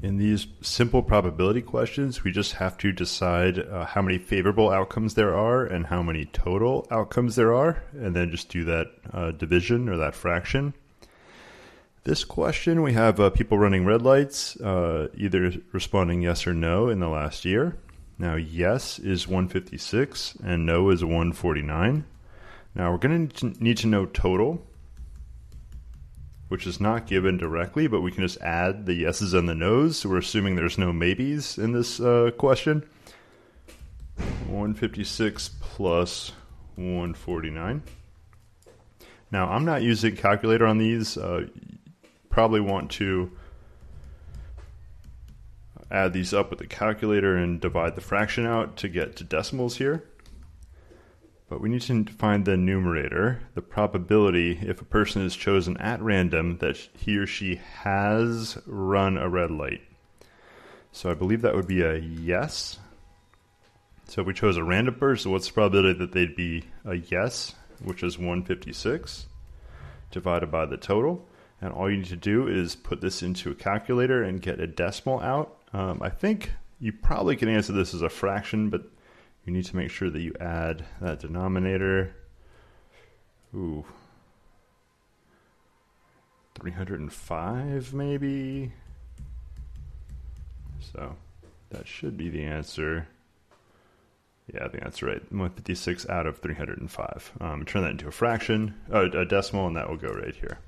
In these simple probability questions, we just have to decide uh, how many favorable outcomes there are and how many total outcomes there are, and then just do that uh, division or that fraction. This question, we have uh, people running red lights, uh, either responding yes or no in the last year. Now, yes is 156 and no is 149. Now, we're going to need to know total which is not given directly, but we can just add the yeses and the nos. So we're assuming there's no maybes in this uh, question. 156 plus 149. Now, I'm not using calculator on these. Uh, probably want to add these up with the calculator and divide the fraction out to get to decimals here. But we need to find the numerator, the probability if a person is chosen at random that he or she has run a red light. So I believe that would be a yes. So if we chose a random person, what's the probability that they'd be a yes, which is 156, divided by the total? And all you need to do is put this into a calculator and get a decimal out. Um, I think you probably can answer this as a fraction, but you need to make sure that you add that denominator. Ooh. 305 maybe. So that should be the answer. Yeah, I think that's right. 156 out of 305. Um, turn that into a fraction, a decimal, and that will go right here.